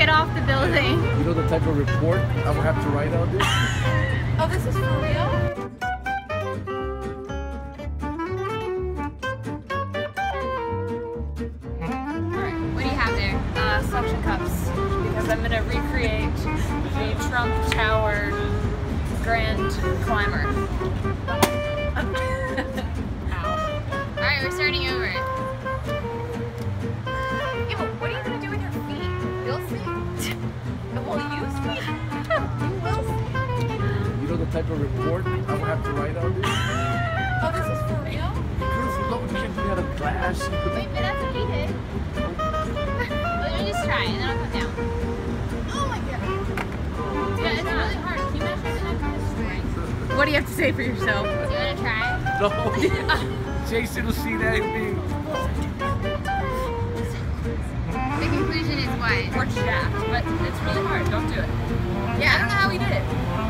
get off the building. You know the type of report I will have to write on this? Oh, this is for real? Alright, what do you have there? Uh, suction cups. Because I'm gonna recreate the Trump Tower Grand Climber. See. Will you see? you will see. You know the type of report I will have to write on this? Oh, this is for real? Because you know, you can do that of glass. Wait, but that's what he did. Let me just try and then I'll come down. Oh my god. Yeah, it's really hard. Can you measure that kind of strength? What do you have to say for yourself? Do you want to try? No. Jason will see that and The is what? We're jacked, but it's really hard. Don't do it. Yeah, I don't know how we did it. How did you do it?